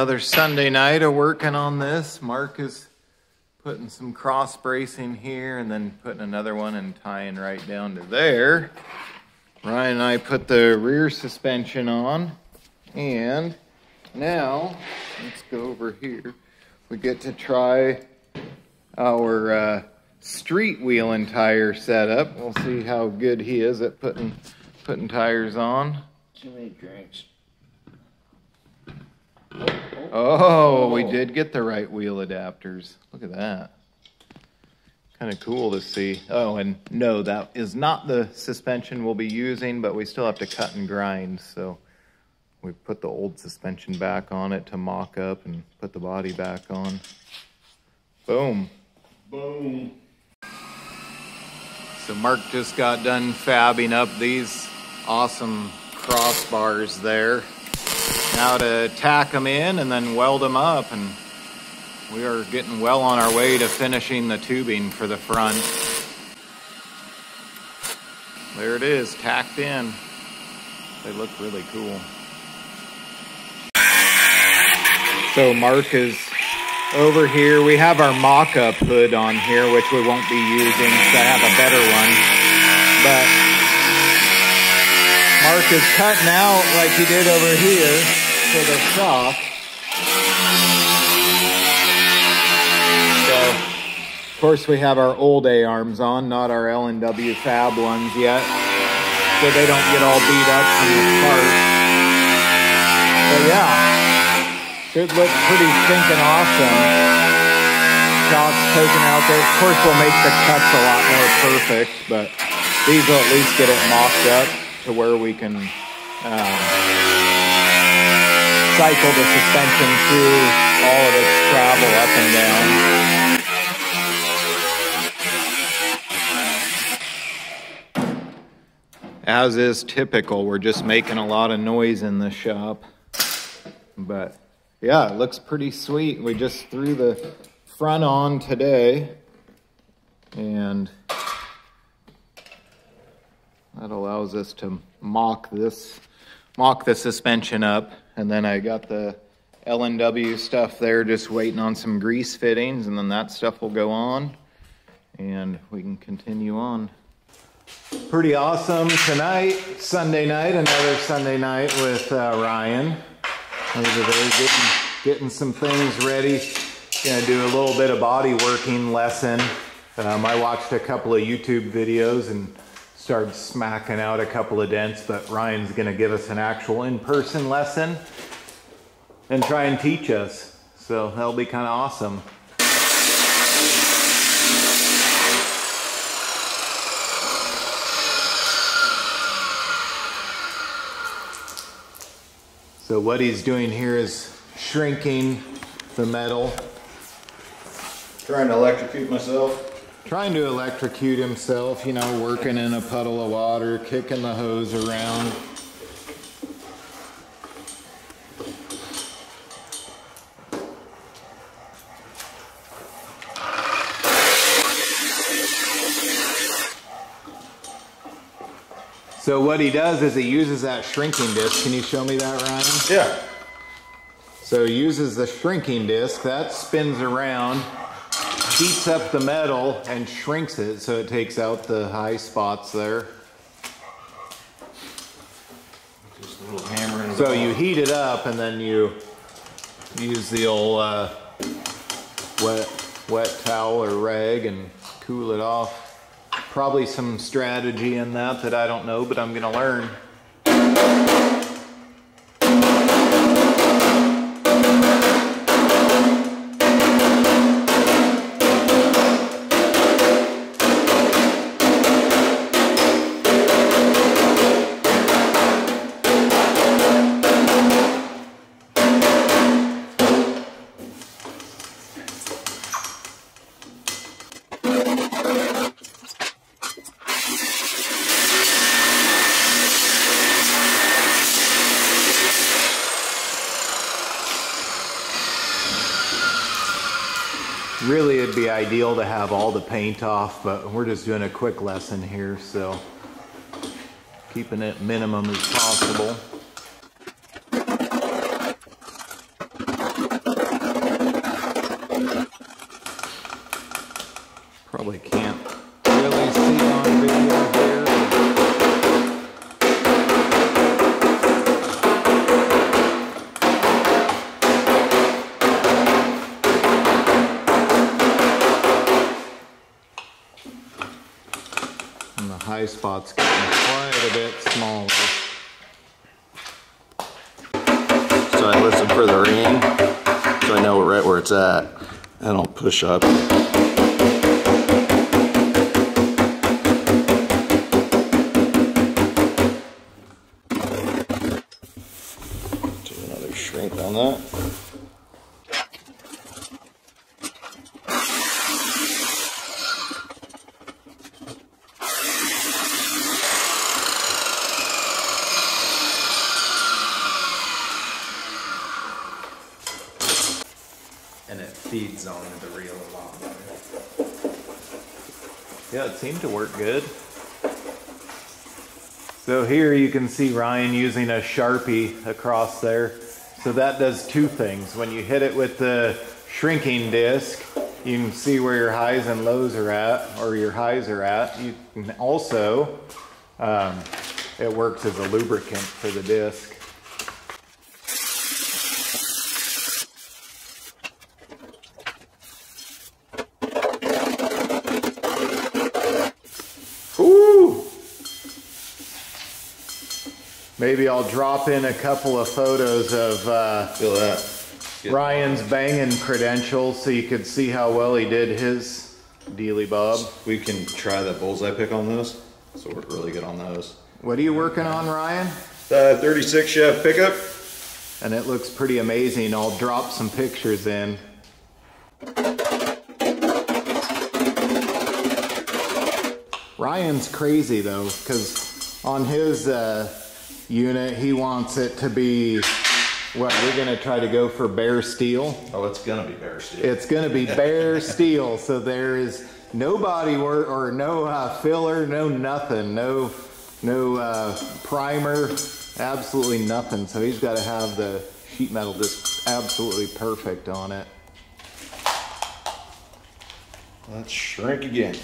Another Sunday night of working on this. Mark is putting some cross bracing here and then putting another one and tying right down to there. Ryan and I put the rear suspension on and now let's go over here. We get to try our uh, street wheeling tire setup. We'll see how good he is at putting putting tires on. Too many drinks. Oh, we oh. did get the right wheel adapters. Look at that. Kind of cool to see. Oh, and no, that is not the suspension we'll be using, but we still have to cut and grind. So we put the old suspension back on it to mock up and put the body back on. Boom. Boom. So Mark just got done fabbing up these awesome crossbars there. Now to tack them in and then weld them up and we are getting well on our way to finishing the tubing for the front. There it is, tacked in. They look really cool. So Mark is over here. We have our mock-up hood on here, which we won't be using I have a better one. But Mark is cutting out like he did over here for the. So, of course, we have our old A-arms on, not our L&W Fab ones yet. So they don't get all beat up from the part. But yeah, should look pretty stinking awesome. Shots poking out there. Of course, we'll make the cuts a lot more perfect, but these will at least get it mocked up to where we can um, cycle the suspension through all of its travel up and down. As is typical, we're just making a lot of noise in the shop. But yeah, it looks pretty sweet. We just threw the front on today and that allows us to mock this, mock the suspension up. And then I got the L&W stuff there just waiting on some grease fittings and then that stuff will go on and we can continue on. Pretty awesome tonight, Sunday night, another Sunday night with uh, Ryan. Over getting, getting some things ready. Gonna do a little bit of body working lesson. Um, I watched a couple of YouTube videos and started smacking out a couple of dents, but Ryan's gonna give us an actual in-person lesson and try and teach us. So that'll be kind of awesome. So what he's doing here is shrinking the metal. Trying to electrocute myself. Trying to electrocute himself, you know, working in a puddle of water, kicking the hose around. So what he does is he uses that shrinking disc. Can you show me that, Ryan? Yeah. So he uses the shrinking disc, that spins around, heats up the metal and shrinks it so it takes out the high spots there. Just a little hammer and So you heat it up and then you use the old uh, wet, wet towel or rag and cool it off. Probably some strategy in that that I don't know, but I'm gonna learn. Really, it'd be ideal to have all the paint off, but we're just doing a quick lesson here, so keeping it minimum as possible. Probably can't really eye spot's getting quite a bit smaller. So I listen for the ring, so I know right where it's at. And I don't push up. Do another shrink on that. And it feeds on the reel a lot better. Yeah, it seemed to work good. So here you can see Ryan using a Sharpie across there. So that does two things. When you hit it with the shrinking disc, you can see where your highs and lows are at, or your highs are at. You can also, um, it works as a lubricant for the disc. Maybe I'll drop in a couple of photos of uh, Feel that? Ryan's banging credentials so you could see how well he did his dealy bob. We can try the bullseye pick on those. So we're really good on those. What are you working on, Ryan? Uh, 36 Chev pickup. And it looks pretty amazing. I'll drop some pictures in. Ryan's crazy though, because on his uh, unit, he wants it to be what we're gonna try to go for bare steel. Oh, it's gonna be bare steel. It's gonna be bare steel, so there is no body work or no uh, filler, no nothing, no no uh, primer, absolutely nothing. So he's got to have the sheet metal just absolutely perfect on it. Let's shrink again.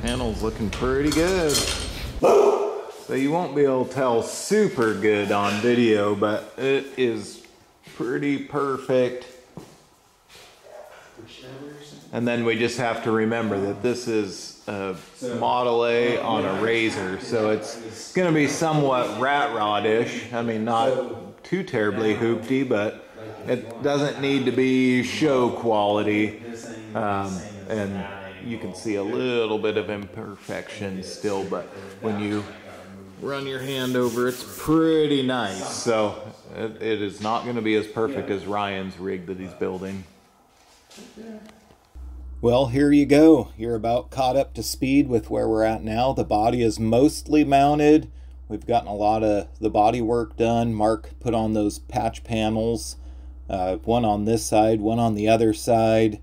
Panel's looking pretty good. So you won't be able to tell super good on video, but it is pretty perfect. And then we just have to remember that this is a Model A on a RZR, so it's going to be somewhat rat rod-ish. I mean, not too terribly hoopty, but it doesn't need to be show quality. Um, and you can see a little bit of imperfection still, but when you run your hand over, it's pretty nice. So it, it is not going to be as perfect as Ryan's rig that he's building. Well, here you go. You're about caught up to speed with where we're at now. The body is mostly mounted. We've gotten a lot of the body work done. Mark put on those patch panels, uh, one on this side, one on the other side.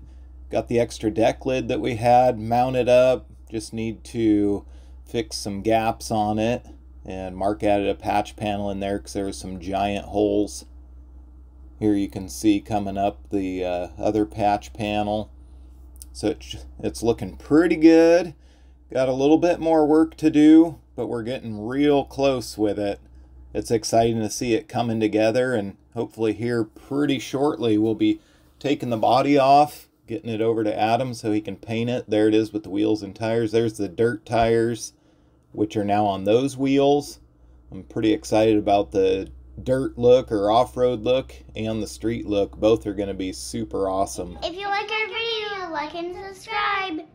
Got the extra deck lid that we had mounted up. Just need to fix some gaps on it. And Mark added a patch panel in there because there was some giant holes. Here you can see coming up the uh, other patch panel. So it's, it's looking pretty good. Got a little bit more work to do, but we're getting real close with it. It's exciting to see it coming together and hopefully here pretty shortly we'll be taking the body off, getting it over to Adam so he can paint it. There it is with the wheels and tires. There's the dirt tires, which are now on those wheels. I'm pretty excited about the dirt look or off-road look and the street look. Both are going to be super awesome. If you like our video, like and subscribe.